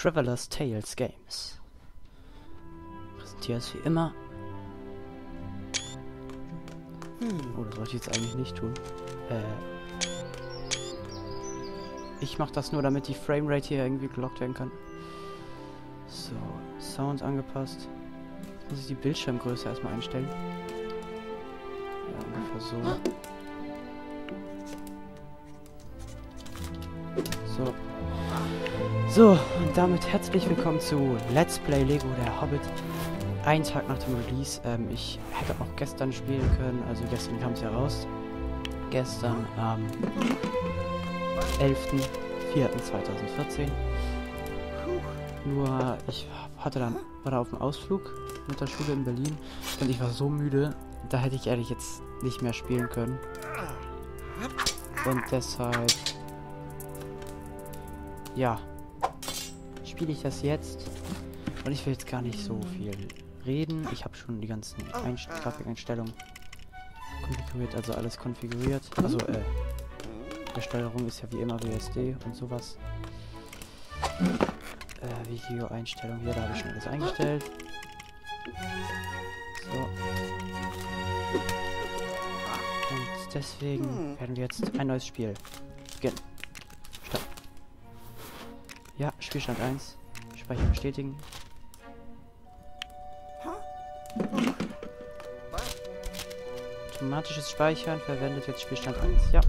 Traveler's Tales Games. Präsentiere es wie immer. Oh, das sollte ich jetzt eigentlich nicht tun. Äh, ich mache das nur, damit die Framerate hier irgendwie gelockt werden kann. So, Sound angepasst. Jetzt muss ich die Bildschirmgröße erstmal einstellen. Ja, ungefähr so. So. So, und damit herzlich willkommen zu Let's Play Lego der Hobbit. Ein Tag nach dem Release. Ähm, ich hätte auch gestern spielen können, also gestern kam es ja raus. Gestern am 11.04.2014. Nur, ich hatte dann, war da auf dem Ausflug mit der Schule in Berlin und ich war so müde, da hätte ich ehrlich jetzt nicht mehr spielen können. Und deshalb, ja, spiele ich das jetzt. Und ich will jetzt gar nicht so viel reden. Ich habe schon die ganzen Einst Grafikeinstellungen konfiguriert, also alles konfiguriert. Also, äh, der Steuerung ist ja wie immer WSD und sowas. Äh, Video-Einstellung, hier, da habe ich schon alles eingestellt. So. Und deswegen werden wir jetzt ein neues Spiel beginnen. Ja, Spielstand 1. Speicher bestätigen. Automatisches Speichern verwendet jetzt Spielstand 1. Ja.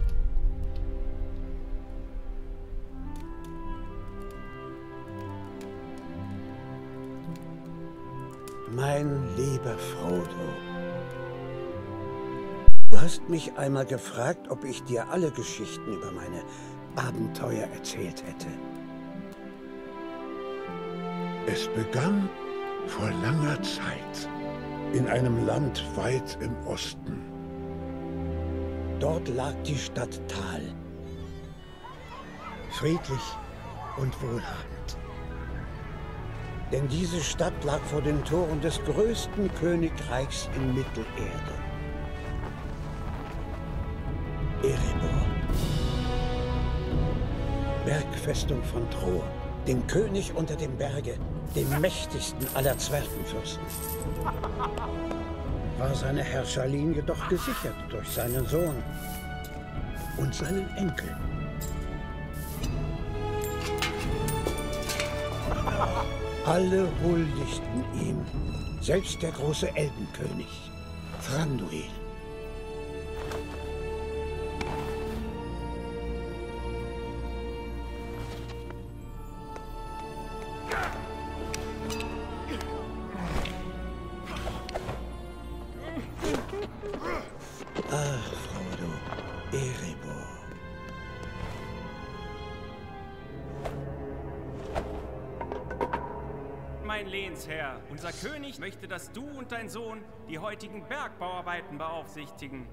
Mein lieber Frodo. Du hast mich einmal gefragt, ob ich dir alle Geschichten über meine Abenteuer erzählt hätte. Es begann vor langer Zeit in einem Land weit im Osten. Dort lag die Stadt Tal. Friedlich und wohlhabend. Denn diese Stadt lag vor den Toren des größten Königreichs in Mittelerde. Erebor. Bergfestung von Trohr dem König unter dem Berge, dem mächtigsten aller Zwergenfürsten. War seine Herrscherlinie jedoch gesichert durch seinen Sohn und seinen Enkel. Alle huldigten ihm, selbst der große Elbenkönig, Thranduil. Dass du und dein Sohn die heutigen Bergbauarbeiten beaufsichtigen.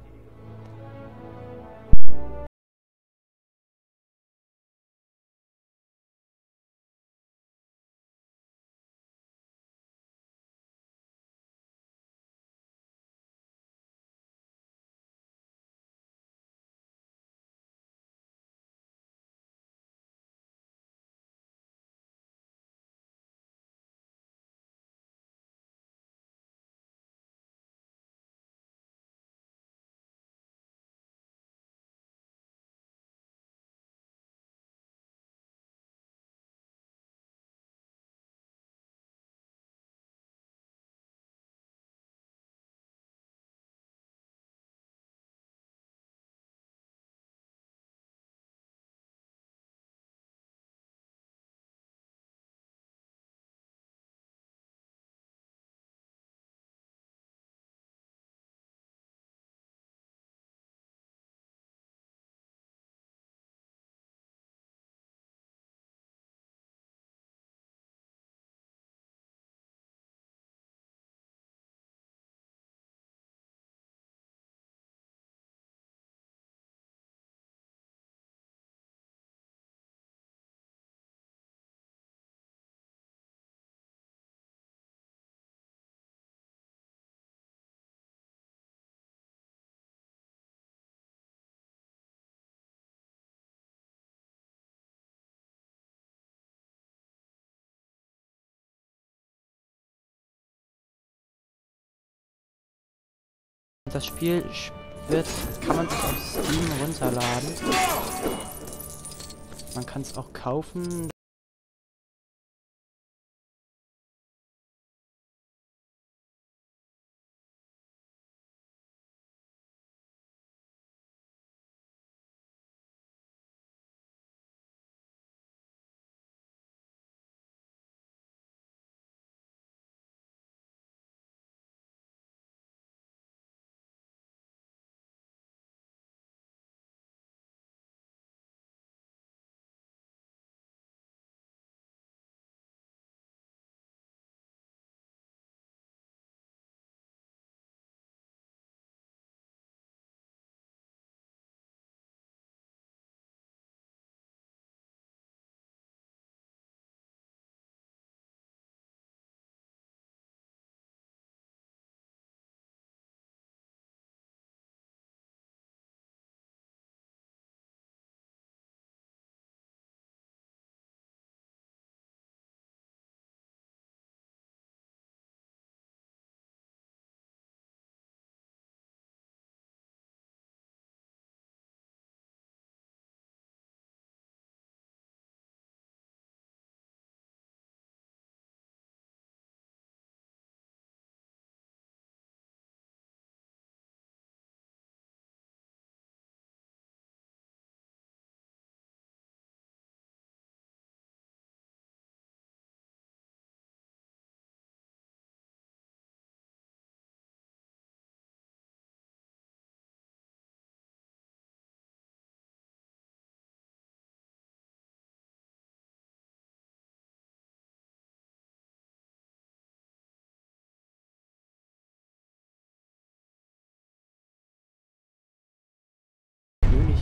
Das Spiel wird, kann man sich auf Steam runterladen. Man kann es auch kaufen.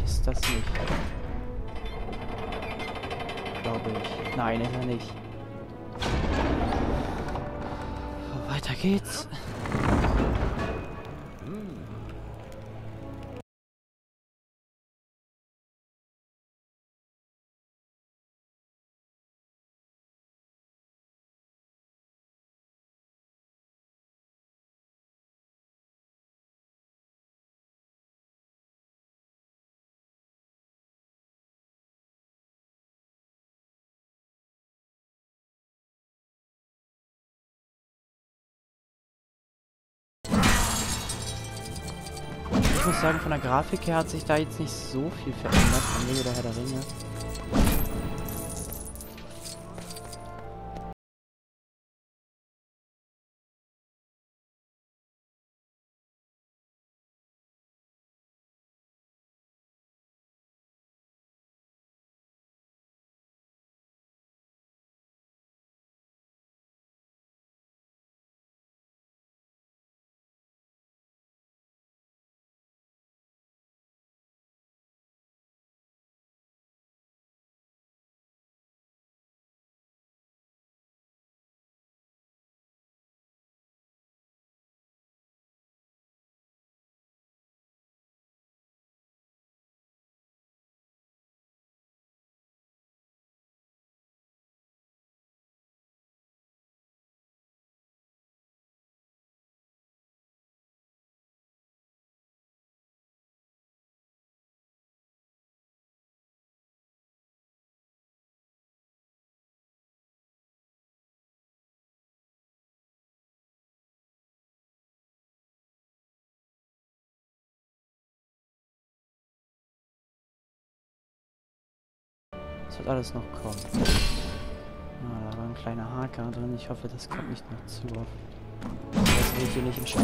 Ist das nicht. Glaube ich. Nein, ist er nicht. Weiter geht's. Ich muss sagen, von der Grafik her hat sich da jetzt nicht so viel verändert von Lego der Herr der Ringe. Wird alles noch kommen. Ah, da war ein kleiner Haker drin. Ich hoffe, das kommt nicht noch zu. Das will ich hier nicht im Spiel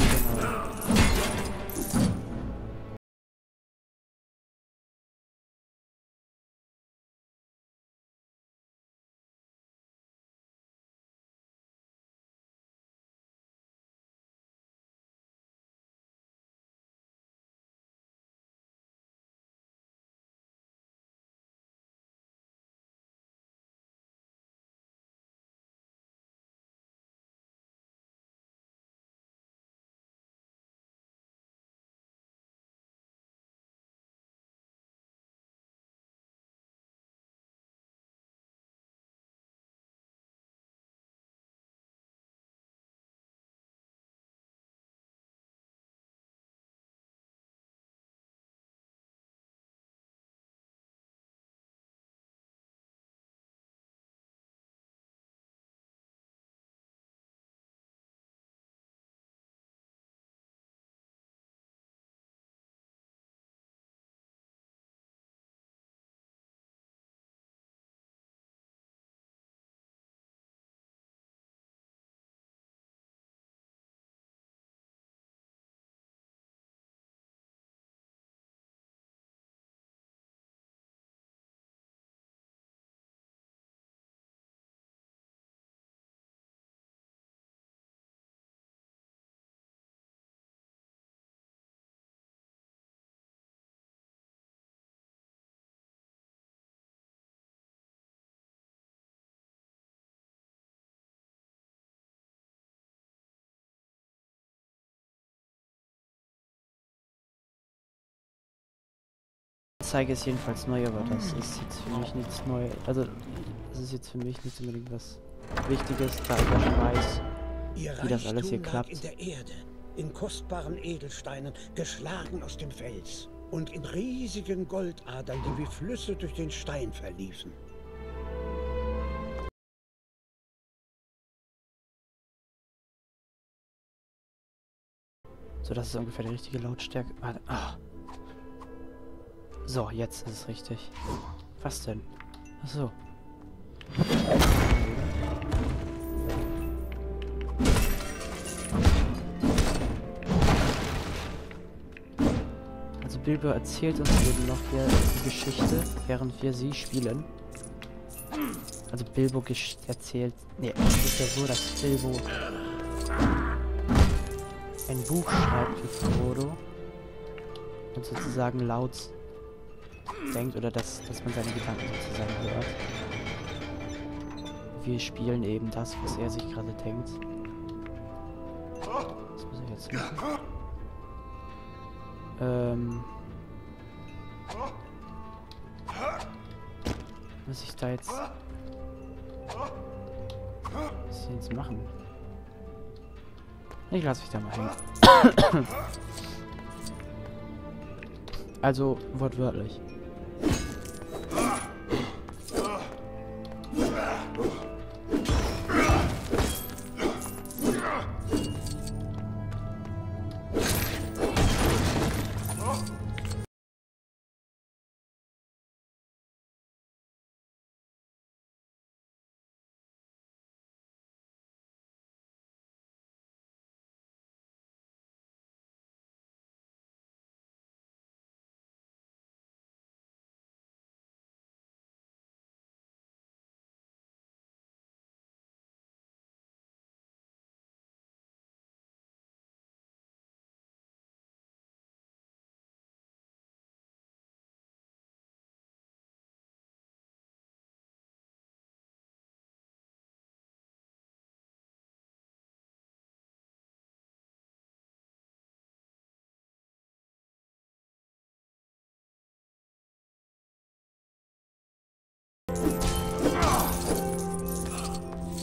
Anzeige ist jedenfalls neu, aber das ist jetzt für mich nichts neu. Also, das ist jetzt für mich nicht unbedingt was Wichtiges, da ich schon weiß, wie das alles hier klappt. in der Erde, in kostbaren Edelsteinen, geschlagen aus dem Fels und in riesigen Goldadern, die wie Flüsse durch den Stein verliefen. So, das ist ungefähr die richtige Lautstärke. Warte. Ah. So, jetzt ist es richtig. Was denn? Ach so. Also Bilbo erzählt uns eben noch hier die Geschichte, während wir sie spielen. Also Bilbo erzählt... Nee, es ist ja so, dass Bilbo ein Buch schreibt für Frodo und sozusagen laut denkt oder dass, dass man seine Gedanken sozusagen hört. Wir spielen eben das, was er sich gerade denkt. Was muss ich jetzt machen? Ähm. Muss ich da jetzt... Was ich jetzt machen? Ich lasse mich da mal hängen. also wortwörtlich.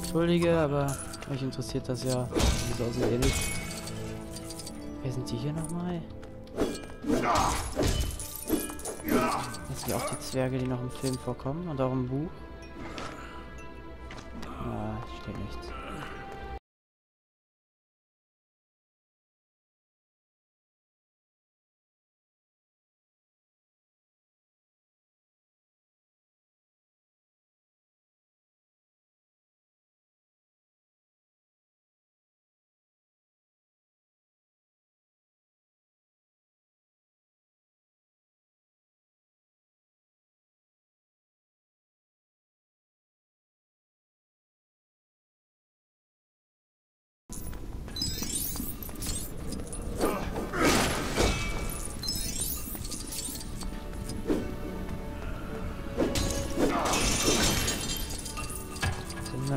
Entschuldige, aber euch interessiert das ja so aus eh nicht. Wer sind die hier nochmal? Das sind ja auch die Zwerge, die noch im Film vorkommen und auch im Buch. Ah, steht nichts.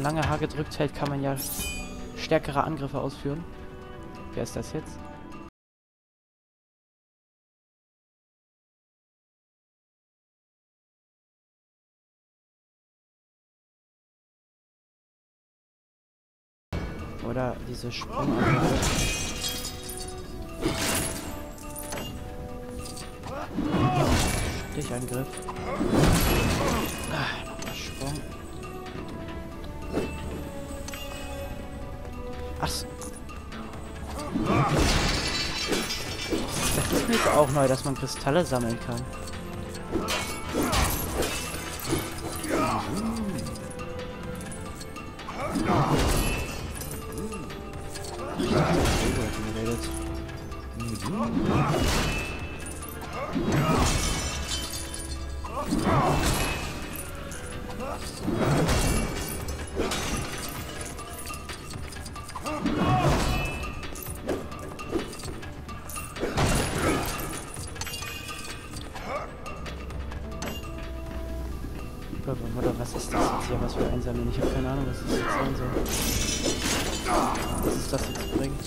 Man lange H gedrückt hält, kann man ja stärkere Angriffe ausführen. Wer ist das jetzt? Oder diese Sprungangriffe. Stichangriff. Ah, Ach so. Das ist mir auch neu, dass man Kristalle sammeln kann. Ich Oder was ist das jetzt hier, was wir einsammeln? Ich habe keine Ahnung, was das jetzt sein soll. Was ist das jetzt bringt?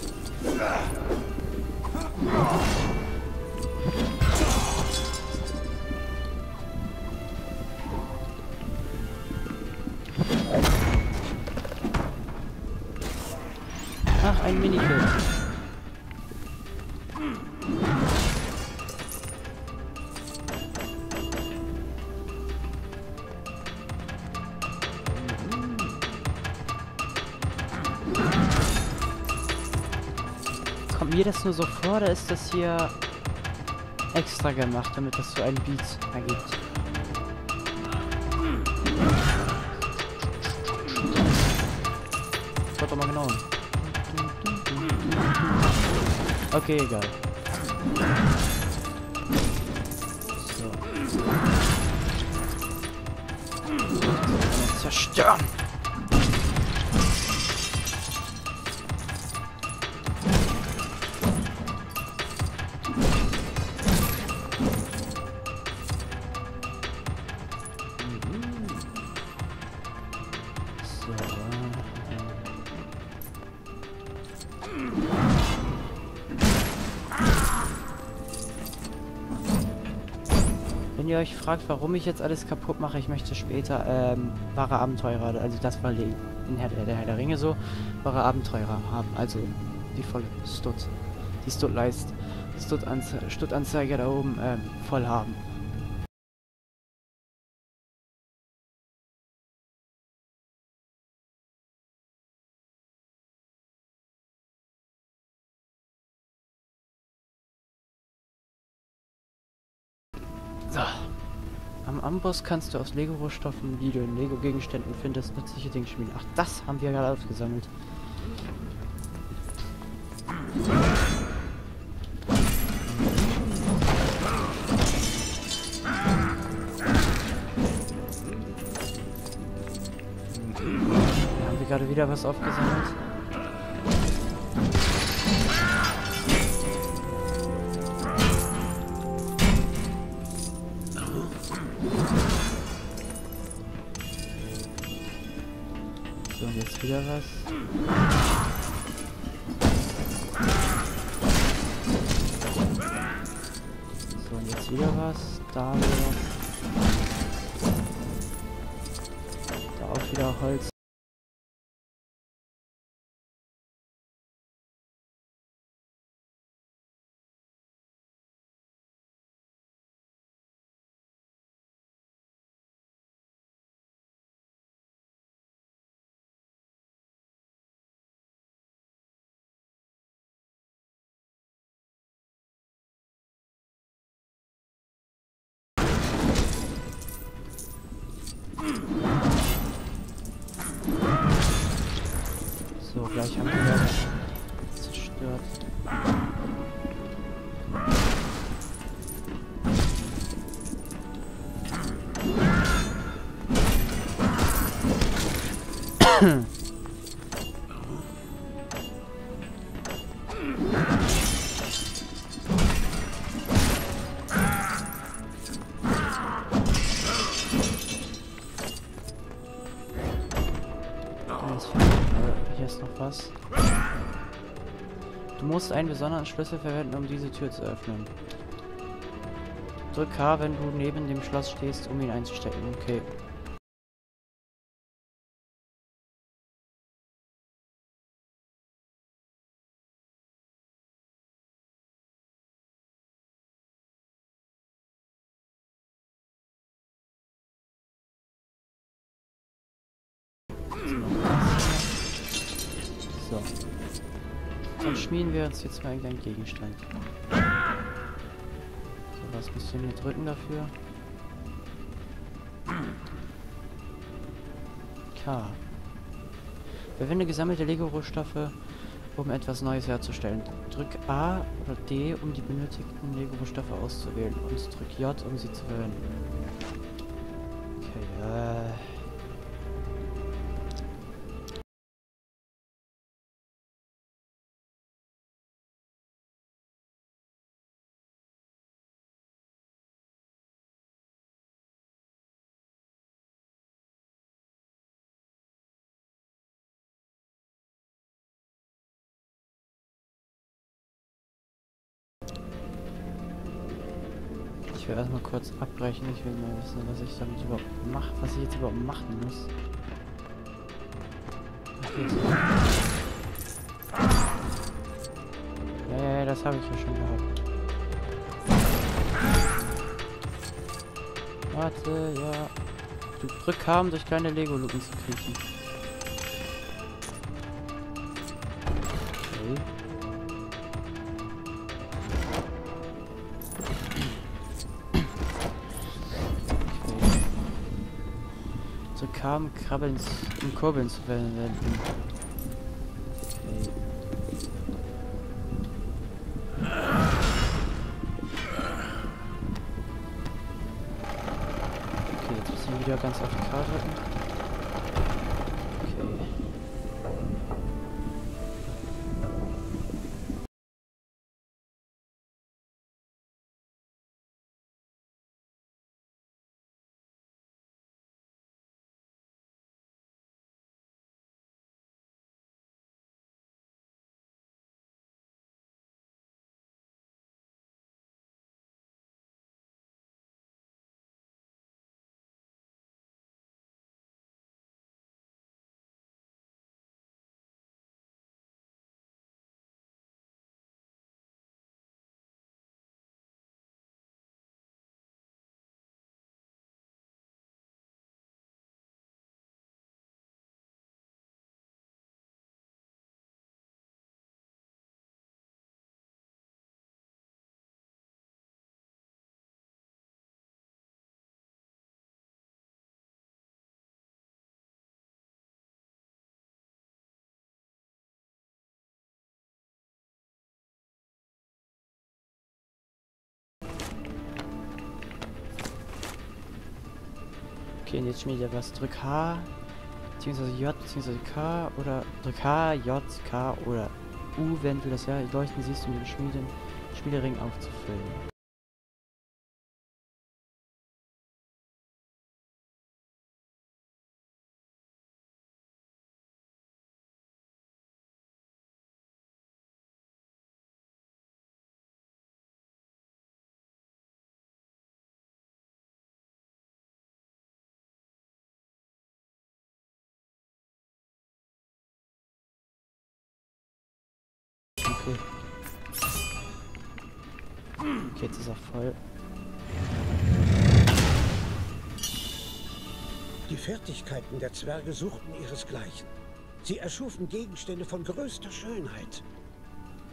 Nur so vor, oder ist das hier extra gemacht, damit das so ein Beat ergibt? Schaut doch mal genau hin. Okay, egal. So. Zerstören! Wenn ihr euch fragt, warum ich jetzt alles kaputt mache, ich möchte später ähm, wahre Abenteurer, also das war in Herr, der Herr der Ringe so, wahre Abenteurer haben. Also die volle Stut, die Stut-Leist, Stut-Anze Stut-Anzeige da oben ähm, voll haben. Amboss kannst du aus Lego-Rohstoffen, die du in Lego-Gegenständen findest, nützliche Dinge schmieden. Ach, das haben wir gerade aufgesammelt. Haben wir gerade wieder was aufgesammelt. So, und jetzt wieder was. So, und jetzt wieder was. Da wieder. Da auch wieder Holz. So, gleich haben wir das musst einen besonderen Schlüssel verwenden, um diese Tür zu öffnen. Drück K, wenn du neben dem Schloss stehst, um ihn einzustecken. Okay. Uns jetzt mal irgendeinen Gegenstand. So, was müssen wir drücken dafür? K. Verwende gesammelte Lego-Rohstoffe, um etwas Neues herzustellen. Drück A oder D, um die benötigten Lego-Rohstoffe auszuwählen. Und drück J, um sie zu verwenden. Okay, äh... Ich will erstmal kurz abbrechen. Ich will mal wissen, was ich damit überhaupt mache, was ich jetzt überhaupt machen muss. Ach, hier ist- das habe ich ja schon gehabt. Warte, ja. Du drück haben, durch kleine Lego-Luken zu kriechen. Haben, krabbeln, um Kurbeln zu wenden. Okay, und jetzt schmiede ich was. Drück H, beziehungsweise J, beziehungsweise K oder drück H, J, K oder U, wenn du das ja leuchten siehst, um den Schmieden, Schmiedering aufzufüllen. Fertigkeiten der Zwerge suchten ihresgleichen. Sie erschufen Gegenstände von größter Schönheit.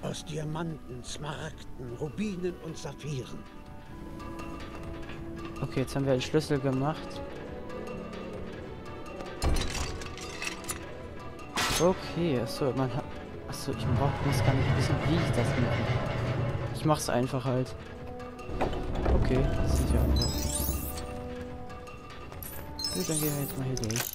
Aus Diamanten, Smaragden, Rubinen und Saphiren. Okay, jetzt haben wir einen Schlüssel gemacht. Okay, achso, man hat... Achso, ich brauch, muss gar nicht wissen, wie ich das mache. Ich mach's einfach halt. Okay, das ist ja einfach. Gut, dann gehen wir jetzt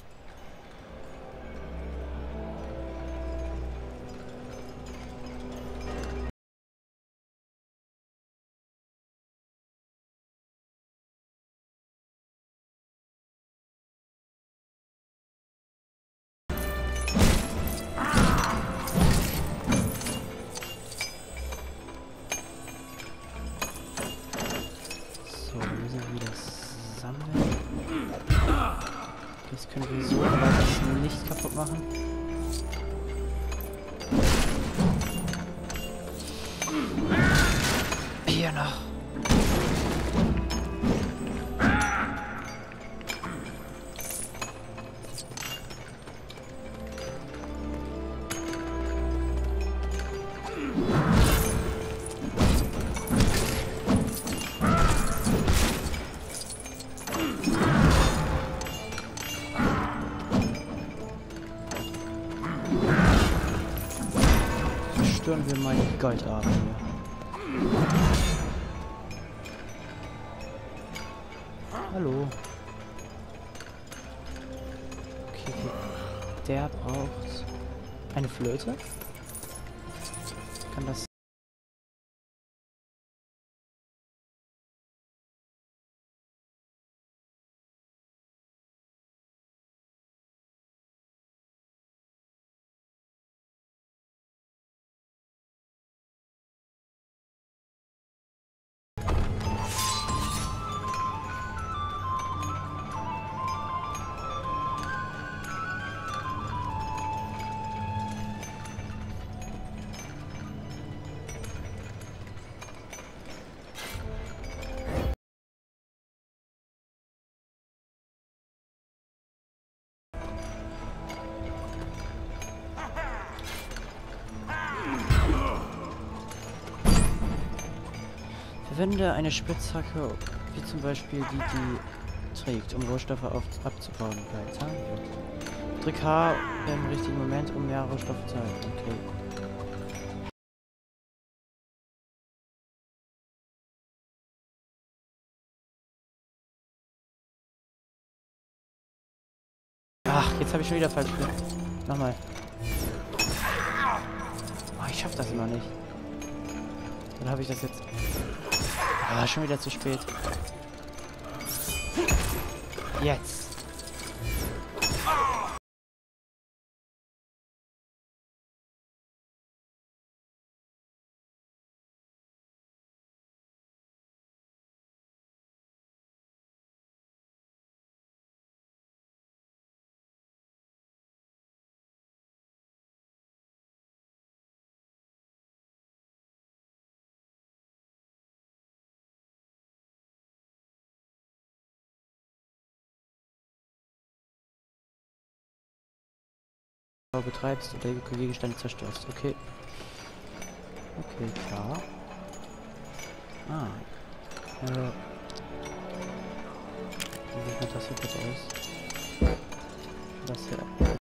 wir mal die Verwende eine Spitzhacke, wie zum Beispiel die, die trägt, um Rohstoffe auf, abzubauen. Drück H im richtigen Moment, um mehr Rohstoffe zu halten. Okay. Ach, jetzt habe ich schon wieder falsch gemacht. Nochmal. Oh, ich schaff das immer nicht. Dann habe ich das jetzt. Ah, schon wieder zu spät. Jetzt. Betreibst oder Gegenstände zerstörst. Okay. Okay, klar. Ah. Äh. Wie sieht das hier bitte aus? Das hier.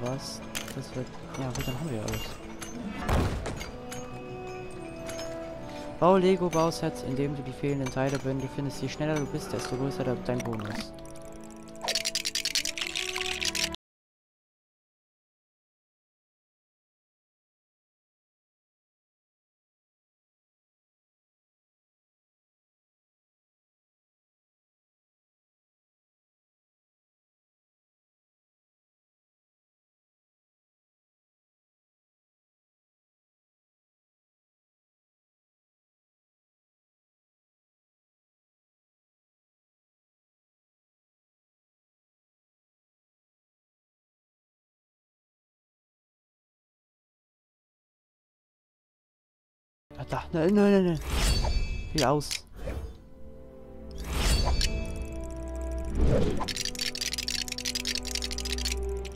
Was? Das wird. Ja, gut, dann haben wir alles. Bau Lego-Bausets, indem du die fehlenden Teile findest. Je schneller du bist, desto größer dein Bonus. Ah, da. Nein, nein, nein, nein. Wie aus.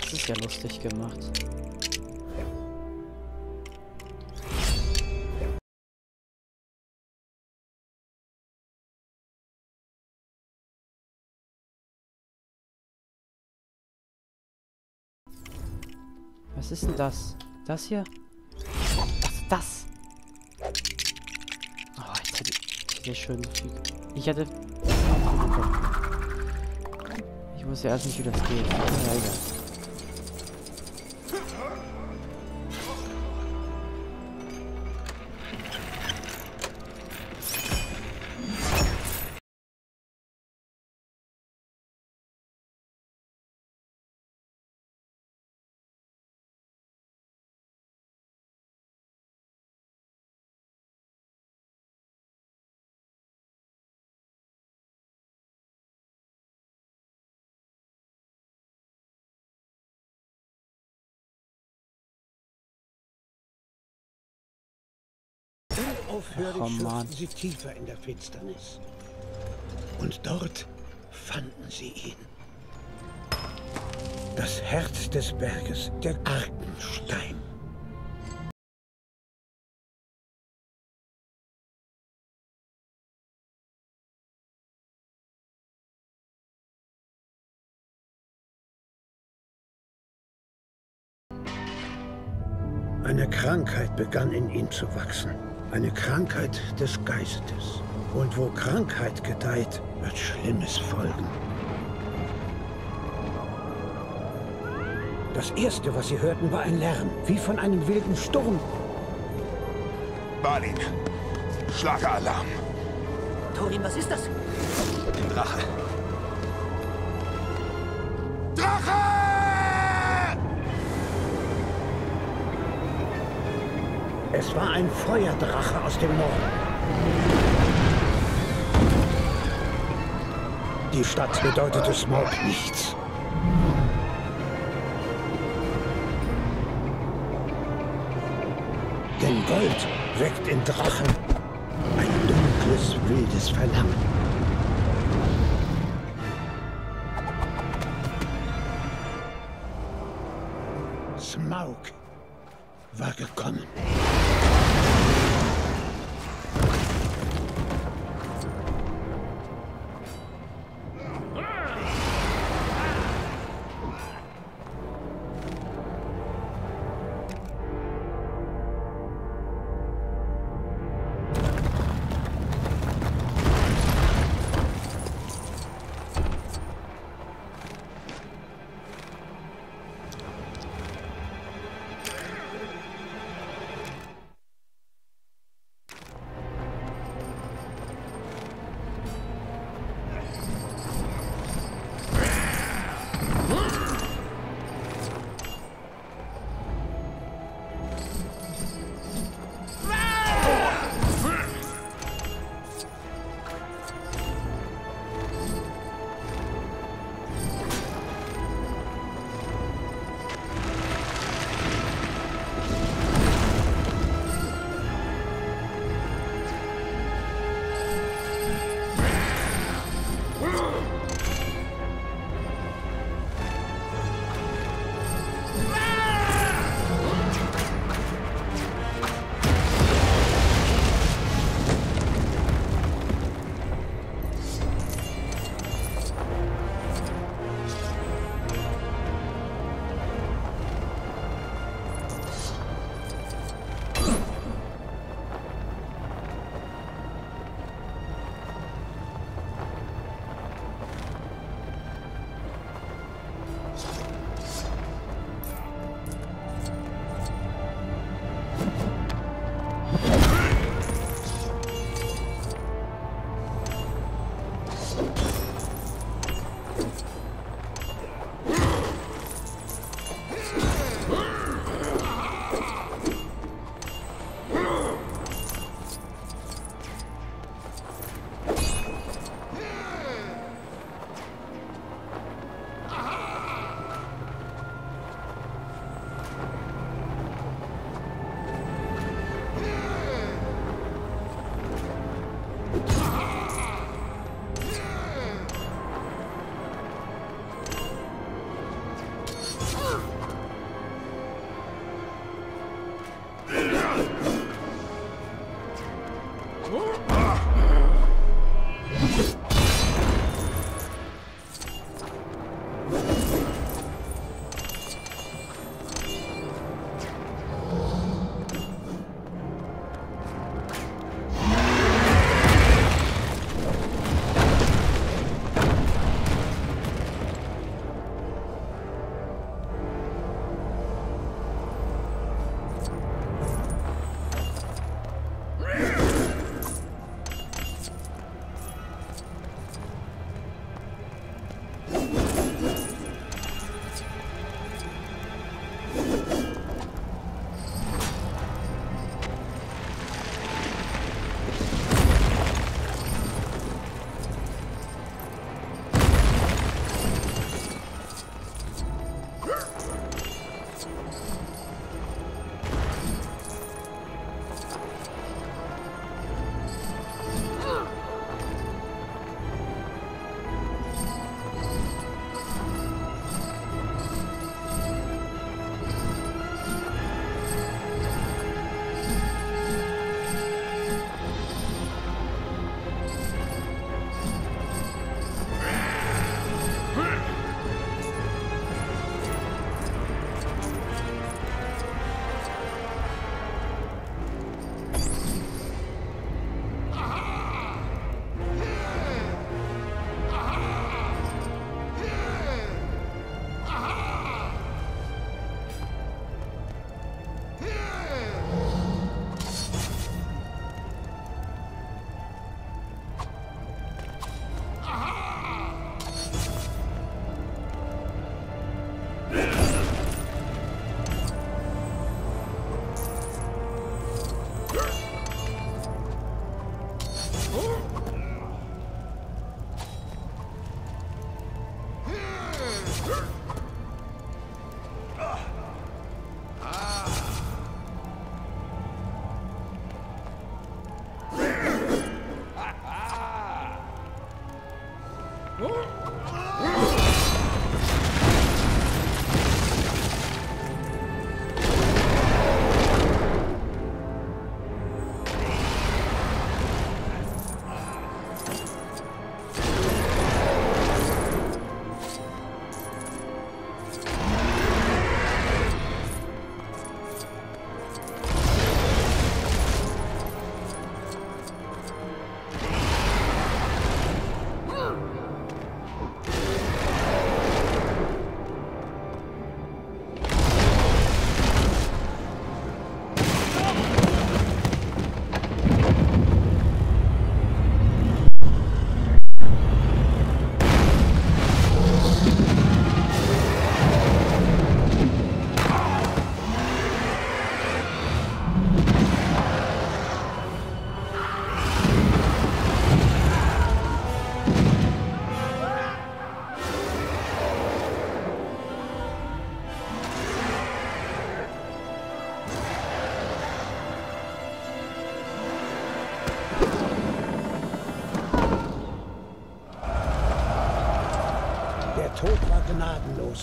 Das ist ja lustig gemacht. Was ist denn das? Das hier? Was ist das? Hätte schön. Ich hätte. Ich wusste erst nicht, wie das geht. Ja, egal. Unaufhörlich Oh, Mann. schürften sie tiefer in der Finsternis. Und dort fanden sie ihn. Das Herz des Berges, der Arkenstein. Eine Krankheit begann in ihm zu wachsen. Eine Krankheit des Geistes. Und wo Krankheit gedeiht, wird Schlimmes folgen. Das erste, was sie hörten, war ein Lärm, wie von einem wilden Sturm. Balin. Schlageralarm. Torin, was ist das? Den Drache. Drache! Es war ein Feuerdrache aus dem Norden. Die Stadt bedeutete Smog nichts. Denn Gold weckt in Drachen dunkle dunkles, wildes Verlangen.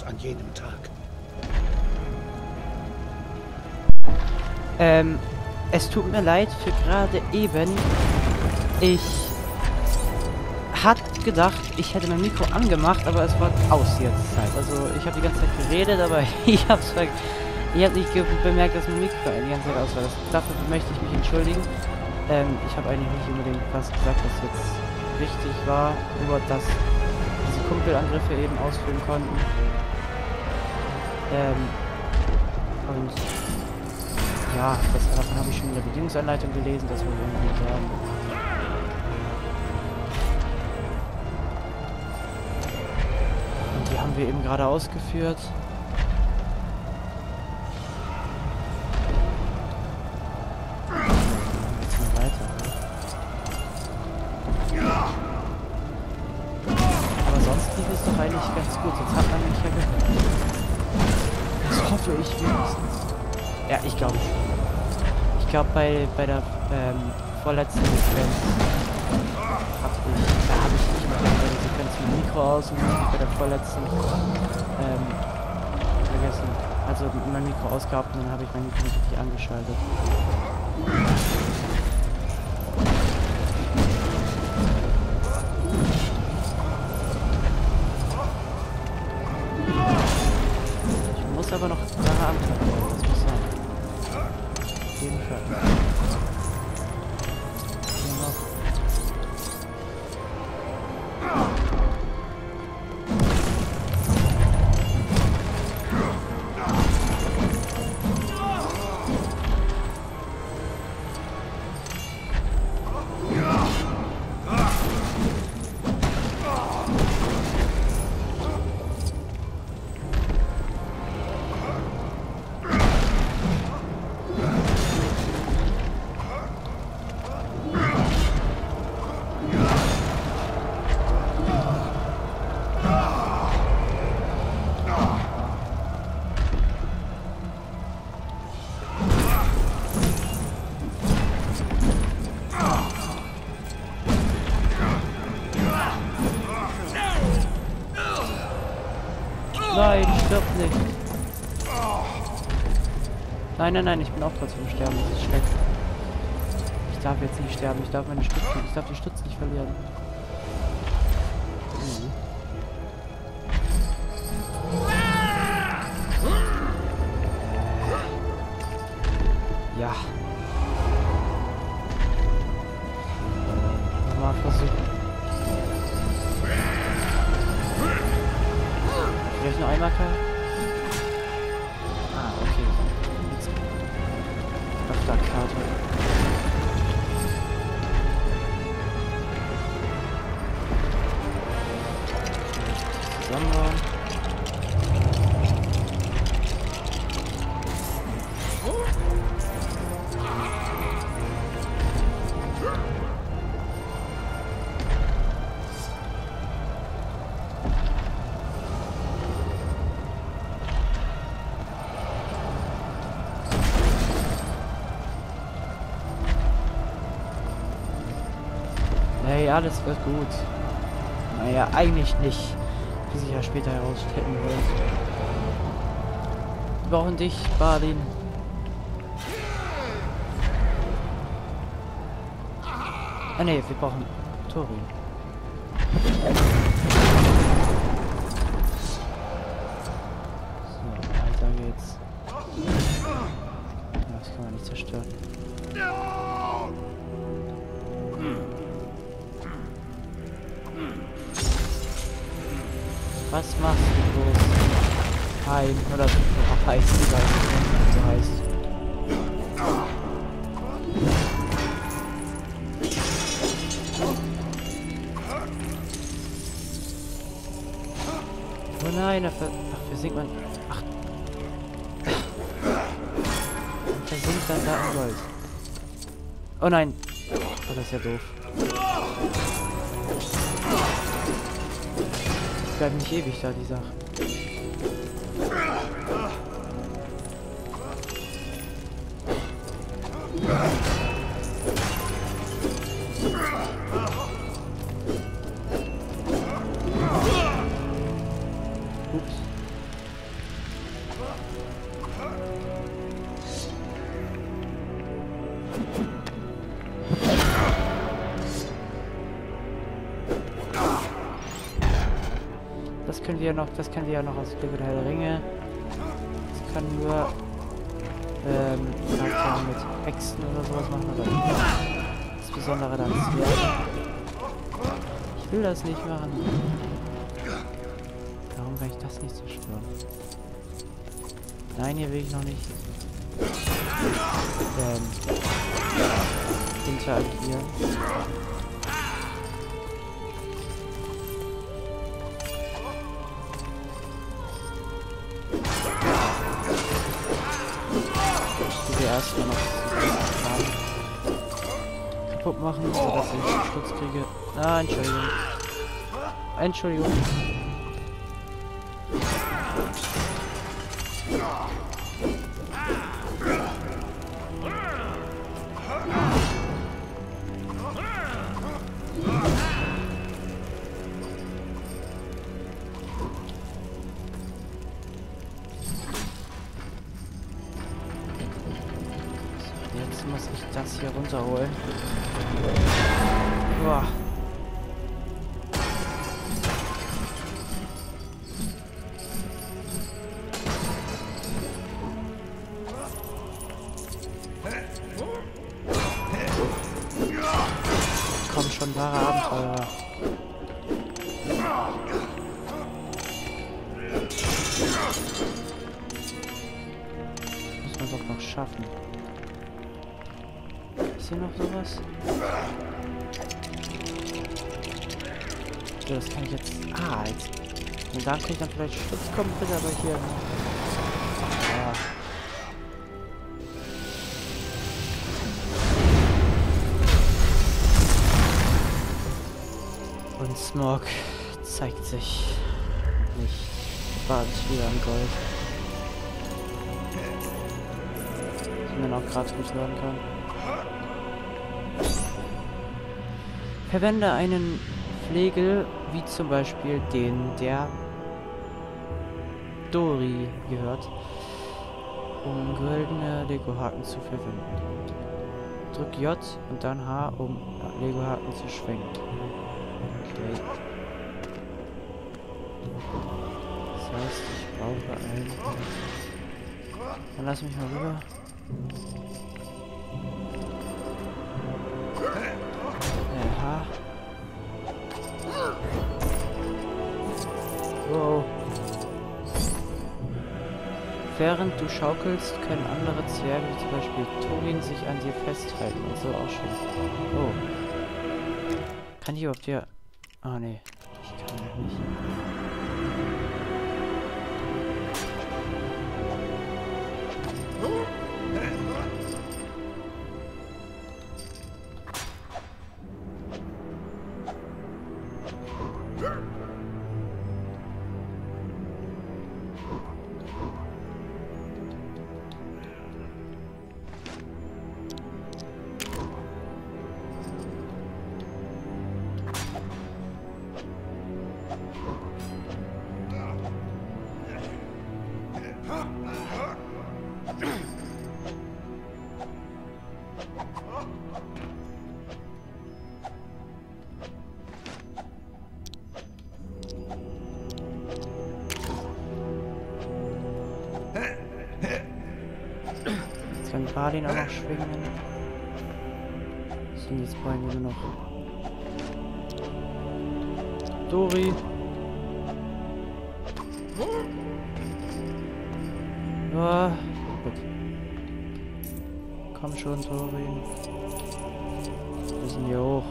An jenem Tag. Ähm, es tut mir leid für gerade eben. Ich hat gedacht, ich hätte mein Mikro angemacht, aber es war aus jetzt Zeit. Also ich habe die ganze Zeit geredet, aber ich habe es ich habe nicht bemerkt, dass mein Mikro die ganze Zeit aus war. Das, dafür möchte ich mich entschuldigen. Ähm, ich habe eigentlich nicht unbedingt was gesagt, was jetzt wichtig war, nur dass diese Kumpelangriffe eben ausführen konnten. Ähm, und ja, das, davon habe ich schon in der Bedienungsanleitung gelesen, das wollte ich irgendwie sagen. Und die haben wir eben gerade ausgeführt. Bei, der ähm, vorletzten Sequenz da habe ich nicht mehr bei Sequenz mit Mikro aus und bei der vorletzten ähm, vergessen. Also mein Mikro ausgehabt und dann habe ich mein Mikro richtig angeschaltet. Nein, nein, nein, ich bin auch trotzdem sterben. Das ist schlecht. Ich darf jetzt nicht sterben. Ich darf meine Stütze, ich darf die Stütze nicht verlieren. Ja. Mal versuchen. Vielleicht noch einmal kann? Hey, alles wird gut. Naja, eigentlich nicht. Wie sich ja später herausstellen wird. Wir brauchen dich, Balin. Ah ne, wir brauchen Torin. Oh nein. Oh, das ist ja doof. Die bleiben nicht ewig da, die Sachen. Ups. Wir ja noch, das kennen wir ja noch aus der Herr Ringe. Das kann nur ähm, Charaktere mit Hexen oder sowas machen, oder insbesondere dann Zwerge. Ich will das nicht machen. Warum kann ich das nicht zerstören? Nein, hier will ich noch nicht ähm, interagieren. Entschuldigung. Jetzt muss ich das hier runterholen. Boah. Ich dann vielleicht Schutz kommen, bitte, aber hier... Ja. Und Smog zeigt sich nicht. Badet wieder an Gold. Wie man auch gerade gut hören kann. Verwende einen Flegel, wie zum Beispiel den der Dori gehört, um goldene Lego-Haken zu verwenden. Drück J und dann H, um Lego-Haken zu schwenken. Okay. Das heißt, ich brauche ein... Dann lass mich mal rüber. Aha. Wow. Während du schaukelst, können andere Zwerge, wie zum Beispiel Turin, sich an dir festhalten und so auch schon. Oh. Kann ich überhaupt hier... Ah, nee. Ich kann nicht. Jetzt kann Paladin auch noch schwingen. So, jetzt brauchen wir nur noch Dori. Ja, gut. Komm schon, Dori. Wir sind hier hoch.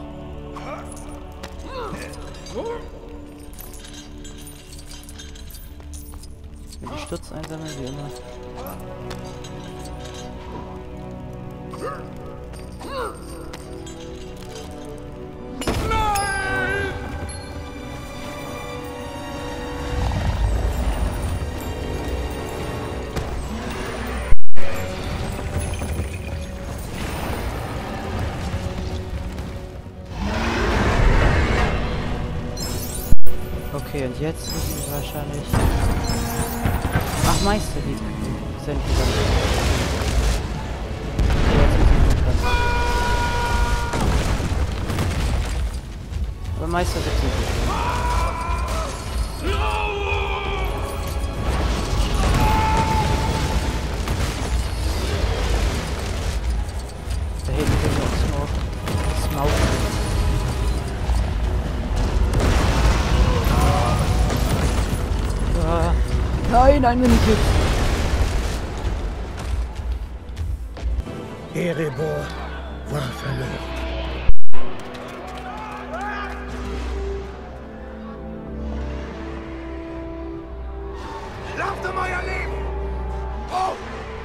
Jetzt will ich Stutz einsammeln, wie immer. Jetzt müssen wir wahrscheinlich. Ach, Meister, die sind wieder. Meister 17 Nein, ein Minikit. Erebor war verloren. Lauft um euer Leben! Oh,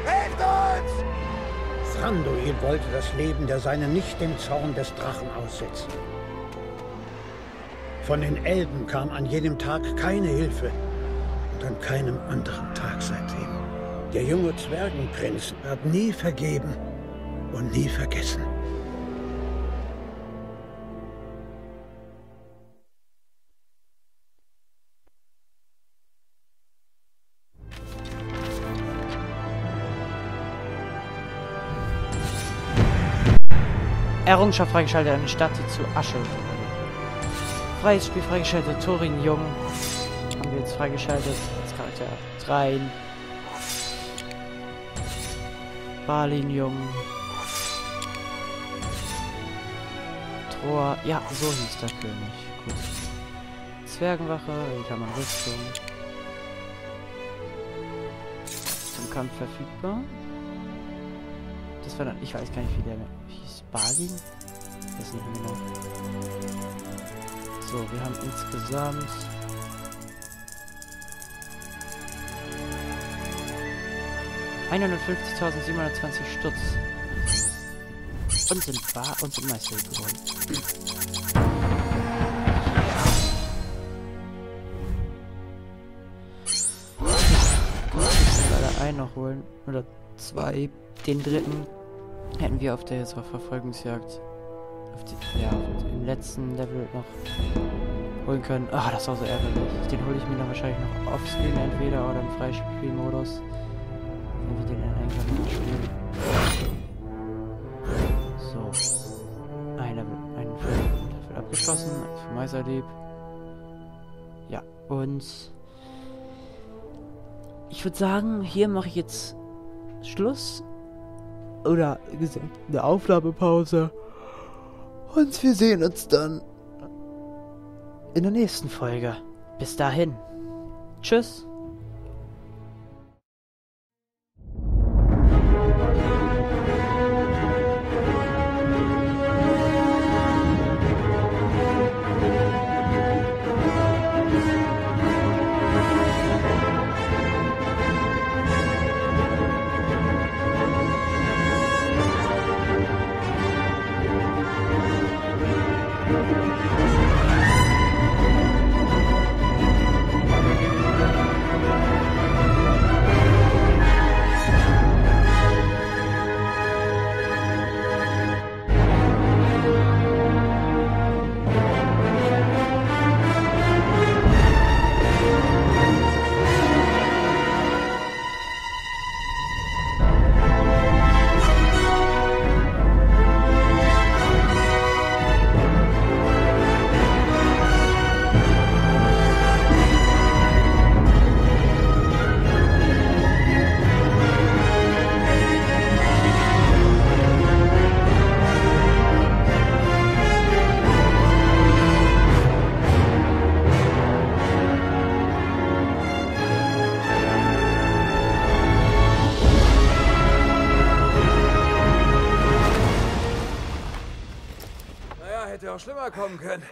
helft uns! Thranduil wollte das Leben der Seinen nicht dem Zorn des Drachen aussetzen. Von den Elben kam an jenem Tag keine Hilfe keinem anderen Tag seitdem. Der junge Zwergenprinz hat nie vergeben und nie vergessen. Errungenschaft freigeschaltet, eine Stadt, die zu Asche wurde. Freies Spiel freigeschaltet, Thorin Jung. Haben wir jetzt freigeschaltet Drein. Balin Jung. Troa. Ja, so hieß der König. Gut. Zwergenwache, in Klammern Rüstung. Zum Kampf verfügbar. Das war dann, ich weiß gar nicht, wie der hieß. Balin? Ich weiß nicht mehr genau. So, wir haben insgesamt... ...150.720 Stutz. Und sind wahr und sind Meister geworden. Leider einen noch holen. Oder zwei. Den dritten hätten wir auf der Verfolgungsjagd auf die, ja, im letzten Level noch holen können. Ah, das war so ärgerlich. Den hole ich mir dann wahrscheinlich noch offscreen entweder oder im Freispielmodus. Wenn wir den dann einfach noch spielen. So. Ein Level, ein Level abgeschlossen. Für Meisterlieb. Ja, und ich würde sagen, hier mache ich jetzt Schluss oder gesagt, eine Aufnahmepause. Und wir sehen uns dann in der nächsten Folge. Bis dahin. Tschüss. Kommen können.